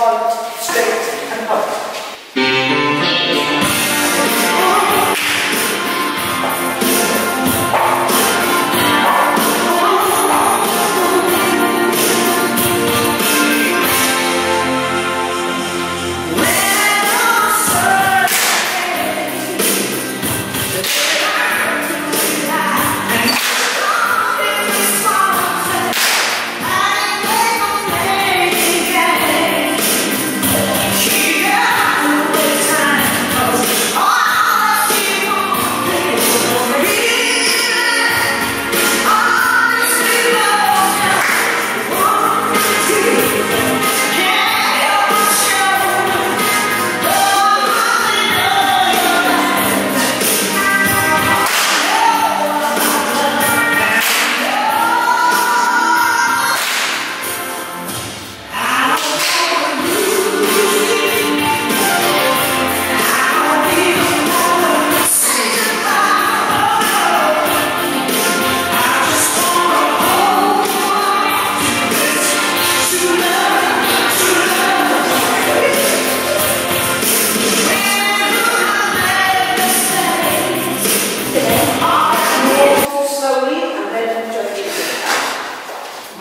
point,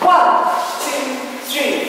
One, two, three.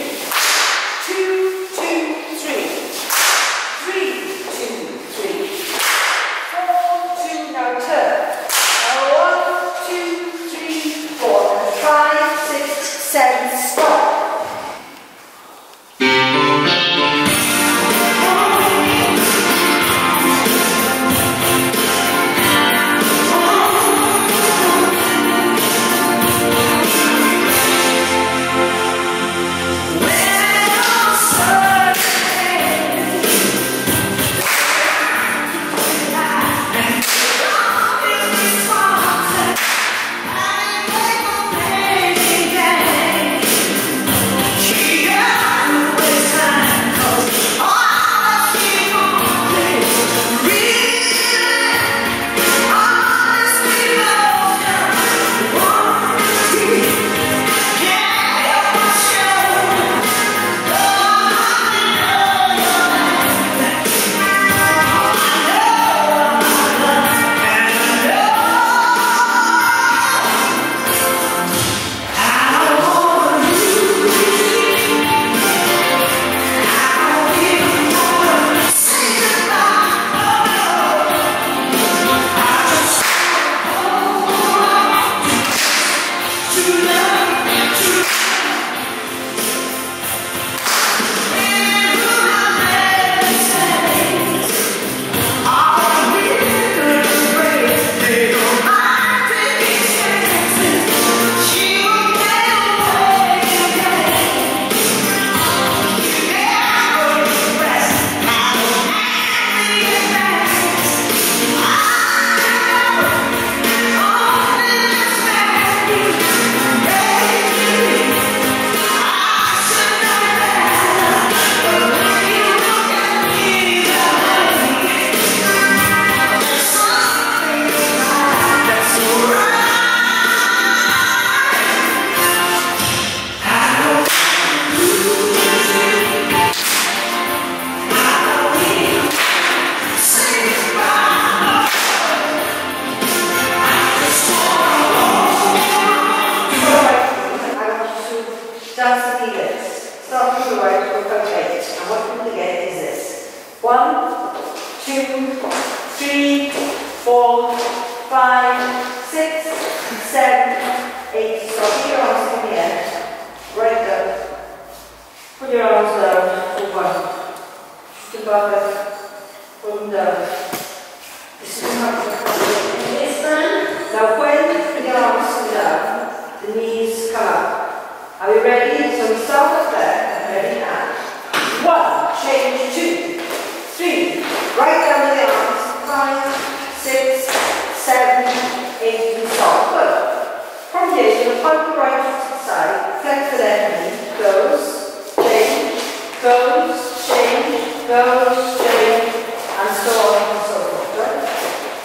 Change, goes, change, and so on and so forth. Right?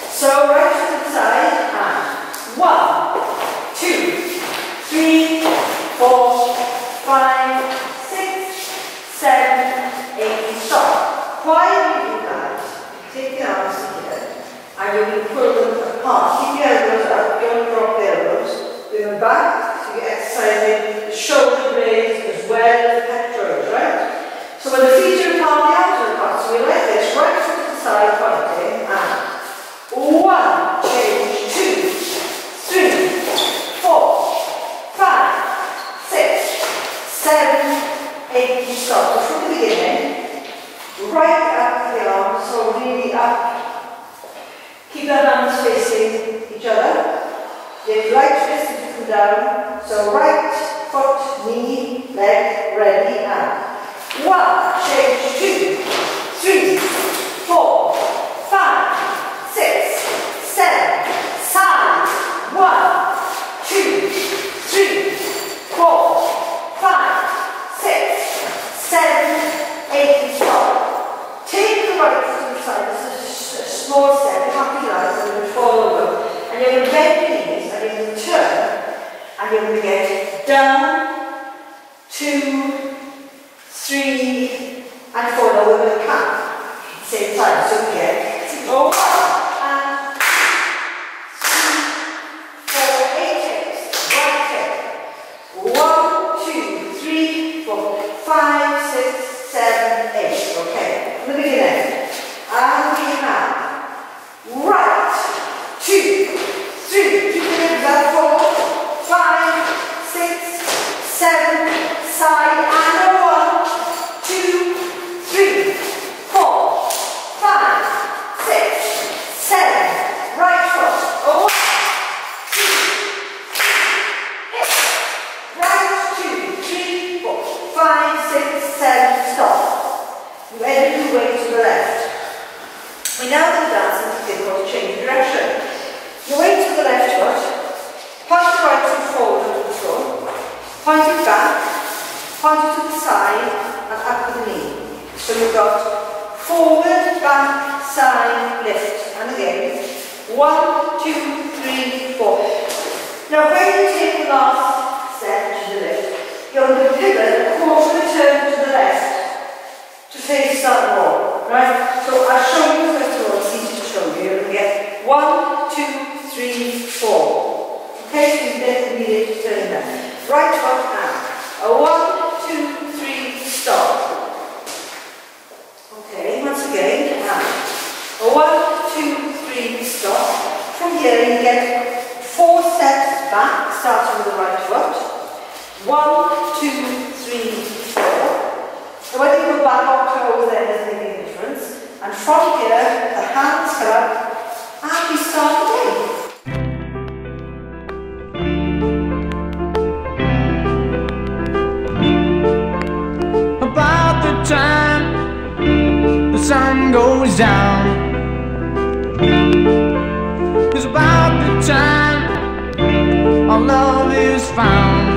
So right to the side, and one, two, three, four, five, six, seven, you're going to pull them apart. Keep your elbows up, don't drop the elbows. Bring them back, so you're exercising the shoulder blades as well as the pectorals, right? So when the feet are apart, the arms are apart. So we like this, right foot to the side, pointing, and one, change, two, three, four, five, six, seven, eight, you from the beginning, right up the arms, so really up Keep your hands facing each other. Then right wrist is come down. So right foot, knee, leg, ready, and one, change, two, three, four, five, six, seven, side, one, two, three, four, five, six, seven, eight, stop. Take the right foot to the side. This is a small step, and fall over. And you're going to bend your knees, and you're going to turn, and you're going to get down, two, three, and four. Going to count same time. So get go one, and three, four, eight takes, right take. One, two, three, four, five, six, seven, eight. Okay, from the beginning. And we have right, two, three, keep it in that four, five, six, seven, side, and a one, two, three, four, five, six, seven, right foot, a one, two, hip, right, two, three, four, five, six, seven, stop. You edit your way to the left. We now going to dance into figure change direction. Your way to the left foot, point the right foot forward and control, point it back, point it to the side and up with the knee. So you've got forward, back, side, lift. And again, one, two, three, four. Now when you take the last step to the left, you're going to pivot a quarter turn to the left to face that wall, right? So I'll show you first of all, to show you. You're going to get one, two, three, four. Okay, so you then to turn that. Right foot now. A one, two, three, stop. Okay, once again, now. A one, two, three, stop. From here you get four steps back, starting with the right foot. One, two, three, four. So whether you go back or over there doesn't make any difference. And from here, the hands come up and we start the time the sun goes down. About the time our love is found.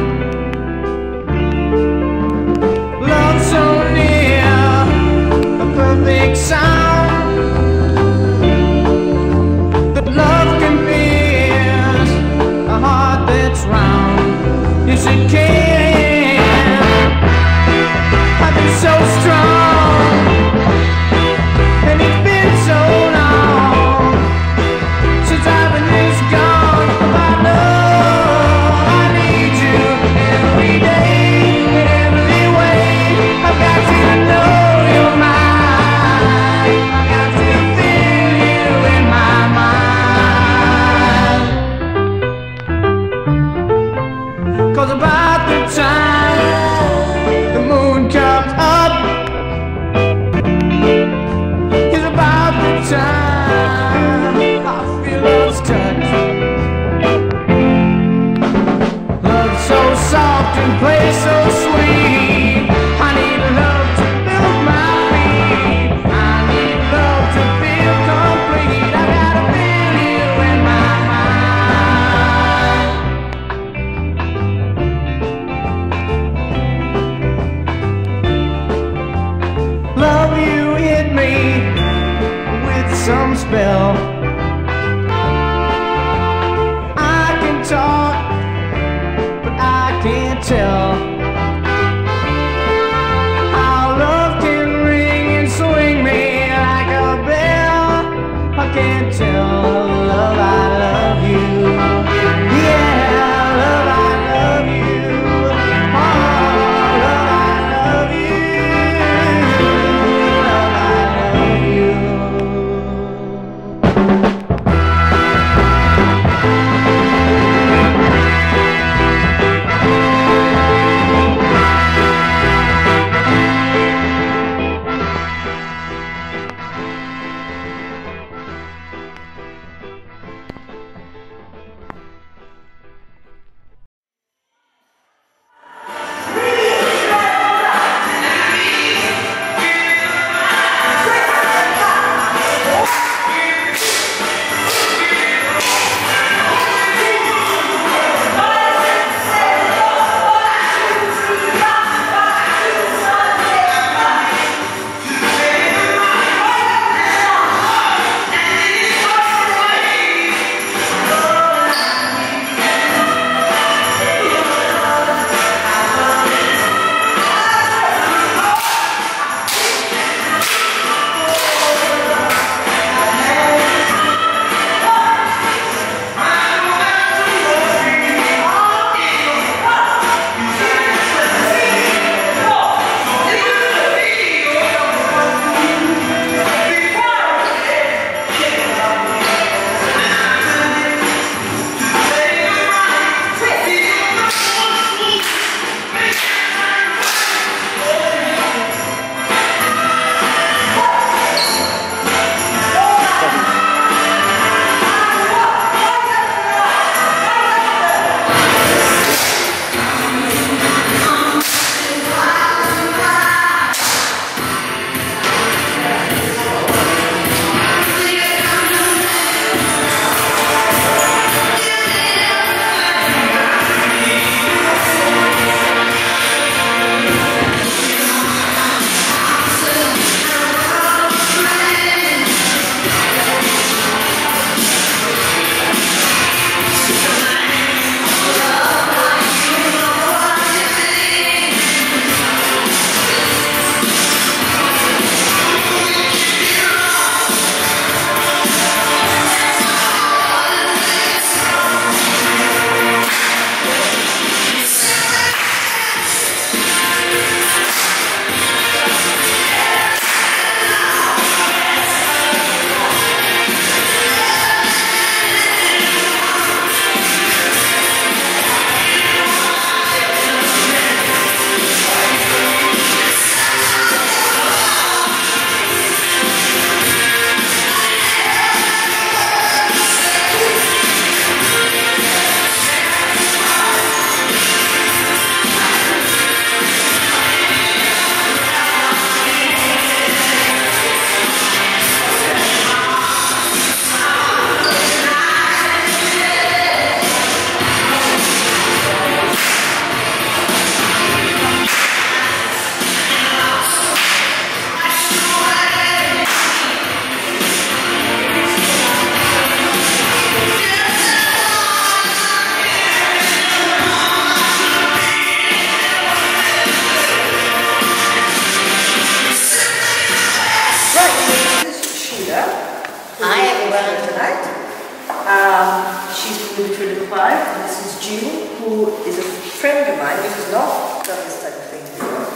Friend of mine, who has not done this type of thing before.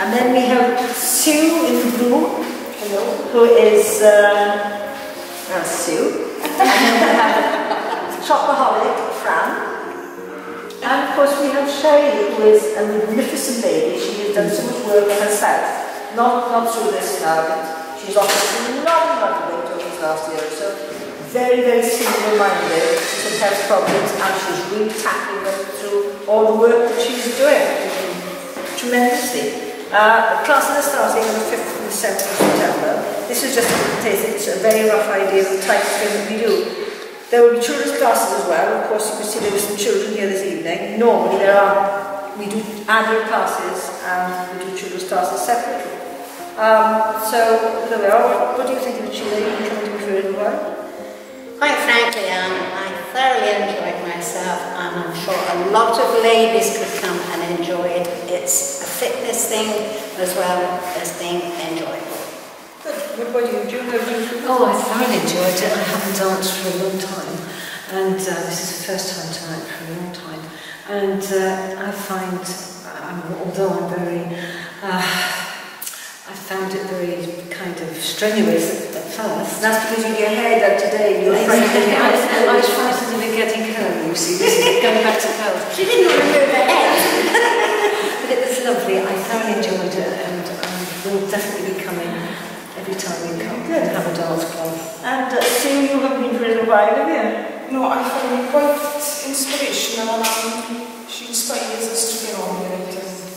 And then we have Sue in blue, hello, who is uh, uh, Sue. and then we have Chocoholic, Fran. And of course we have Sherry, who is a magnificent lady. She has done so much work herself, not, not through this now, but she's offered a lot, lot of over this last year so. Very, very single-minded. Health problems and she's really tackling them all the work that she's doing tremendously. Uh, are starting on the 5th and the 7th of September. This is just a, it's a very rough idea of the type of thing that we do. There will be children's classes as well. Of course, you can see there are some children here this evening. Normally there are, we do adult classes and we do children's classes separately. Um, so, there we are. What, do you think of Sheila? You coming to me for a little while? Quite frankly, I thoroughly enjoyed myself and I'm sure a lot of ladies could come and enjoy it. It's a fitness thing as well as being enjoyable. Good. What about you? Do you know, you Oh, I thoroughly enjoyed it. I haven't danced for a long time, and uh, this is the first time tonight for a long time. And uh, I find, um, although I'm very, uh, I found it very kind of strenuous first. That's because you get hair done today. You're afraid Exactly. that I, was- I was frightened of it getting curly, you see, this is going back to curls. She didn't her head. But it was lovely, I thoroughly enjoyed it, and um, we'll definitely be coming every time we come Good. and have a dance club. And uh, you haven't been for a little while, have you? No, I found it quite inspirational and um, she inspires us to get on with it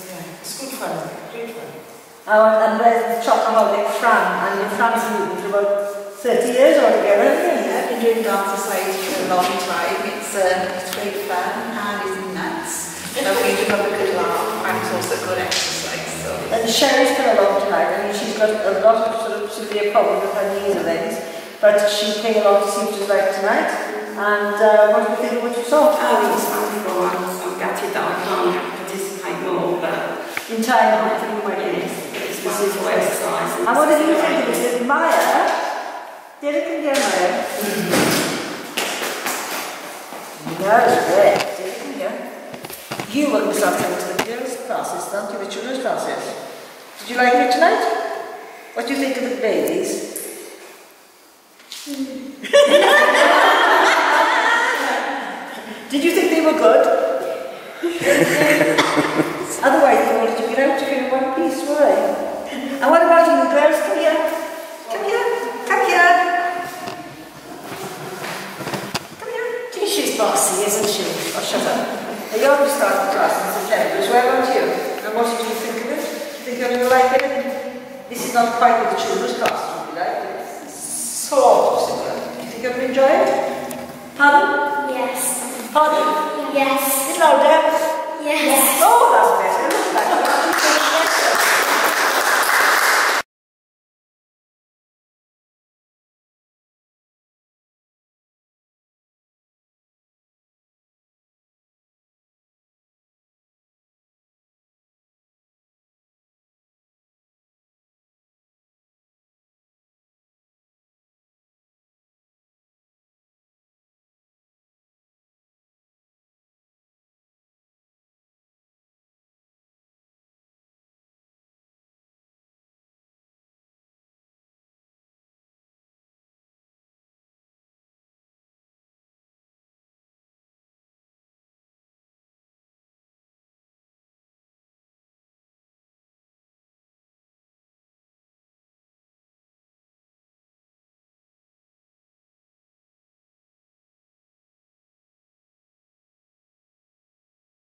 yeah, it's good fun, great fun. Oh, and there's Chocoholic Fran, and Fran's you for about 30 years altogether, you? I've been doing dance society for a long time. It's, uh, it's great fun and it's nuts. But we do have a good laugh and it's also good exercise. So And Sherry's come along tonight, I mean, she's got a lot of sort of severe problems with her knees and things, but she came along to see what it was like tonight. And uh, what do you think of what you saw? Oh, it's wonderful. I'm, I'm gutted that I can't participate more, but In time, I think my goodness, wonderful exercise. And what did you think of it? Did Maya? Did it down, Maya? No, down? You were going to to the girls' classes, aren't you? The children's classes. Did you like it tonight? What do you think of the babies? Did you think they were good? Otherwise, you wanted to get out of here in one piece, right? And what about you girls? Come here. Come here. Come here. Come here. Gee, she's bossy, isn't she? Oh, shut up. Now, you're going to start the class in September as well, aren't you? And what did you think of it? Do you think you're going to like it? This is not quite what the children's classes would be like, but it's sort of similar. Do you think you're going to enjoy it? Pardon? Yes. Pardon? Yes. It's louder. Yes. Oh, that's better. That's better.